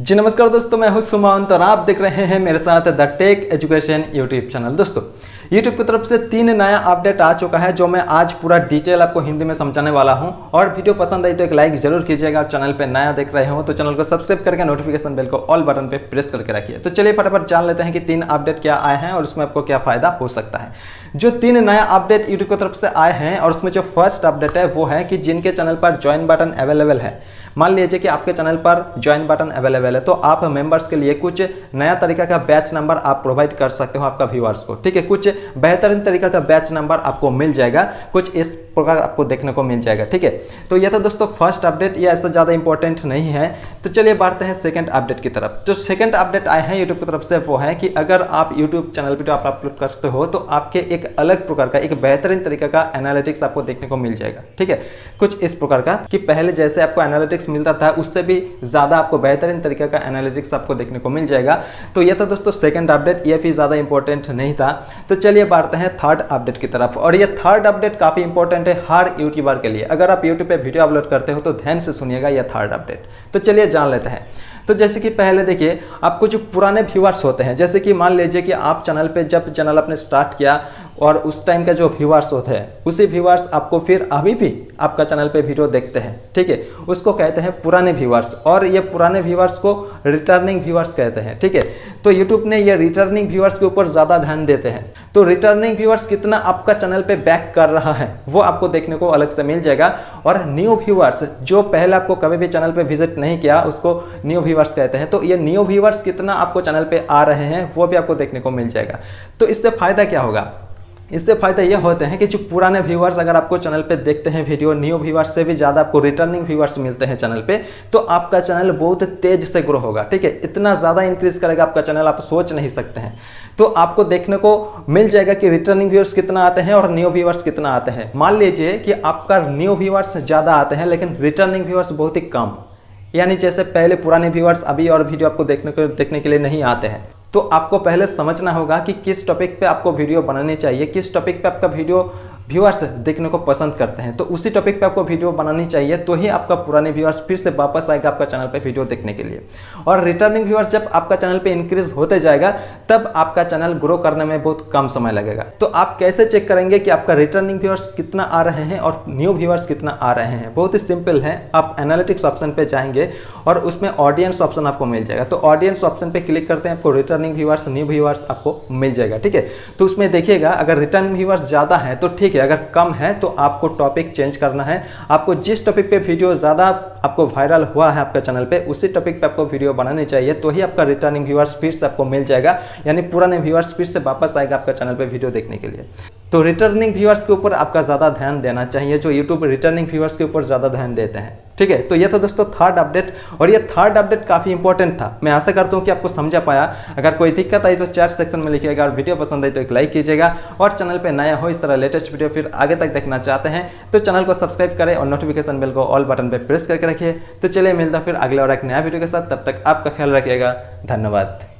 जी नमस्कार दोस्तों, मैं हूँ सुमंत और आप देख रहे हैं मेरे साथ the tech education YouTube channel. दोस्तों यूट्यूब की तरफ़ से तीन नया अपडेट आ चुका है, जो मैं आज पूरा डिटेल आपको हिंदी में समझाने वाला हूँ। और वीडियो पसंद आई तो एक लाइक ज़रूर कीजिएगा, और चैनल पे नया देख रहे हो तो चैनल को सब्सक्राइब करके नोटिफिकेशन बेल को ऑल बटन पे प्रेस करके रखिए। तो चलिए फटाफट जान लेते हैं कि तीन अपडेट क्या आए हैं और उसमें आपको क्या फ़ायदा हो सकता है। जो तीन नया अपडेट यूट्यूब की तरफ़ से आए हैं और उसमें जो फ़र्स्ट अपडेट है, वो है कि जिनके चैनल पर ज्वाइन बटन अवेलेबल है। मान लीजिए कि आपके चैनल पर ज्वाइन बटन अवेलेबल है तो आप मेंबर्स के लिए कुछ नया तरीका का बैच नंबर आप प्रोवाइड कर सकते हो आपका व्यूअर्स को। ठीक है, कुछ बेहतरीन तरीका का बैच नंबर आपको मिल जाएगा। कुछ इस प्रकार आपको देखने को मिल जाएगा, ठीक है? तो यह था दोस्तों फ़र्स्ट अपडेट ये ऐसा ज़्यादा इंपॉर्टेंट नहीं है। तो चलिए बढ़ते हैं सेकंड अपडेट की तरफ़। जो सेकंड अपडेट आए हैं यूट्यूब की तरफ़ से वो है कि अगर आप यूट्यूब चैनल पर आप अपलोड करते हो तो आपके एक अलग प्रकार का, एक बेहतरीन तरीका का एनालिटिक्स आपको देखने को मिल जाएगा, ठीक है? कुछ इस प्रकार का कि पहले जैसे आपको एनालिटिक्स मिलता था, उससे भी ज़्यादा आपको बेहतरीन तरीके का एनालिटिक्स आपको देखने को मिल जाएगा। तो यह था दोस्तों सेकंड अपडेट ये भी ज़्यादा इंपॉर्टेंट नहीं था। तो चलिए बढ़ते हैं थर्ड अपडेट की तरफ़। और ये थर्ड अपडेट काफ़ी इंपॉर्टेंट है हर यूट्यूबर के लिए। अगर आप यूट्यूब पे वीडियो अपलोड करते हो तो ध्यान से सुनिएगा यह थर्ड अपडेट तो चलिए जान लेते हैं। तो जैसे कि पहले देखिए आपको जो पुराने व्यूअर्स होते हैं। जैसे कि मान लीजिए कि आप चैनल पे जब चैनल आपने स्टार्ट किया और उस टाइम का जो व्यूअर्स होते हैं, उसी व्यूअर्स आपको फिर अभी भी आपका चैनल पे वीडियो देखते हैं। ठीक है? उसको कहते हैं पुराने व्यूअर्स और ये पुराने व्यूअर्स को रिटर्निंग व्यूअर्स कहते हैं। ठीक है? तो यूट्यूब ने ये रिटर्निंग व्यूअर्स के ऊपर ज़्यादा ध्यान देते हैं। तो रिटर्निंग व्यूअर्स कितना आपका चैनल पे बैक कर रहा है, वो आपको देखने को अलग से मिल जाएगा। और न्यू व्यूअर्स जो पहले आपको कभी भी चैनल पे विज़िट नहीं किया, उसको न्यू व्यूअर्स कहते हैं। तो ये न्यू व्यूअर्स कितना आपको चैनल पे आ रहे हैं, वो भी आपको देखने को मिल जाएगा। तो इससे फ़ायदा क्या होगा? इससे फ़ायदा ये होते हैं कि जो पुराने व्यूवर्स अगर आपको चैनल पे देखते हैं वीडियो न्यू व्यूवर्स से भी ज़्यादा आपको रिटर्निंग व्यूवर्स मिलते हैं चैनल पे तो आपका चैनल बहुत तेज से ग्रो होगा, ठीक है? इतना ज़्यादा इंक्रीज करेगा आपका चैनल आप सोच नहीं सकते हैं। तो आपको देखने को मिल जाएगा कि रिटर्निंग व्यूअर्स कितना आते हैं और न्यू व्यूवर्स कितना आते हैं। मान लीजिए कि आपका न्यू व्यूवर्स ज़्यादा आते हैं, लेकिन रिटर्निंग व्यूवर्स बहुत ही कम, यानी जैसे पहले पुराने व्यूवर्स अभी और वीडियो आपको देखने को, देखने के लिए नहीं आते हैं। तो आपको पहले समझना होगा कि किस टॉपिक पे आपको वीडियो बनानी चाहिए, किस टॉपिक पे आपका वीडियो व्यूअर्स देखने को पसंद करते हैं। तो उसी टॉपिक पे आपको वीडियो बनानी चाहिए तो ही आपका पुराने व्यूअर्स फिर से वापस आएगा आपका चैनल पे वीडियो देखने के लिए। और रिटर्निंग व्यूअर्स जब आपका चैनल पे इंक्रीज होते जाएगा, तब आपका चैनल ग्रो करने में बहुत कम समय लगेगा। तो आप कैसे चेक करेंगे कि आपका रिटर्निंग व्यूअर्स कितना आ रहे हैं और न्यू व्यूअर्स कितना आ रहे हैं? बहुत ही सिंपल है। आप एनालिटिक्स ऑप्शन पर जाएँगे और उसमें ऑडियंस ऑप्शन आपको मिल जाएगा। तो ऑडियंस ऑप्शन पर क्लिक करते हैं, आपको रिटर्निंग व्यूअर्स न्यू व्यूअर्स आपको मिल जाएगा, ठीक है? तो उसमें देखिएगा, अगर रिटर्न व्यूअर्स ज़्यादा है तो ठीक है अगर कम है तो आपको टॉपिक चेंज करना है। आपको जिस टॉपिक पे वीडियो ज़्यादा आपको वायरल हुआ है आपका चैनल पे, उसी टॉपिक पे आपको वीडियो बनानी चाहिए तो ही आपका रिटर्निंग व्यूअर्स फिर से आपको मिल जाएगा। यानी पुराने व्यूअर्स फिर से वापस आएगा आपका चैनल पर वीडियो देखने के लिए। तो रिटर्निंग व्यूअर्स के ऊपर आपका ज़्यादा ध्यान देना चाहिए, जो यूट्यूब रिटर्निंग व्यूअर्स के ऊपर ज़्यादा ध्यान देते हैं। ठीक है? तो ये था दोस्तों थर्ड अपडेट और ये थर्ड अपडेट काफ़ी इंपॉर्टेंट था। मैं आशा करता हूँ कि आपको समझा पाया। अगर कोई दिक्कत आई तो चैट सेक्शन में लिखिएगा और वीडियो पसंद आई तो एक लाइक कीजिएगा और चैनल पर नया हो इस तरह लेटेस्ट वीडियो फिर आगे तक देखना चाहते हैं तो चैनल को सब्सक्राइब करें और नोटिफिकेशन बेल को ऑल बटन पर प्रेस करके रखिए। तो चलिए मिलता फिर अगले और एक नया वीडियो के साथ। तब तक आपका ख्याल रखिएगा। धन्यवाद।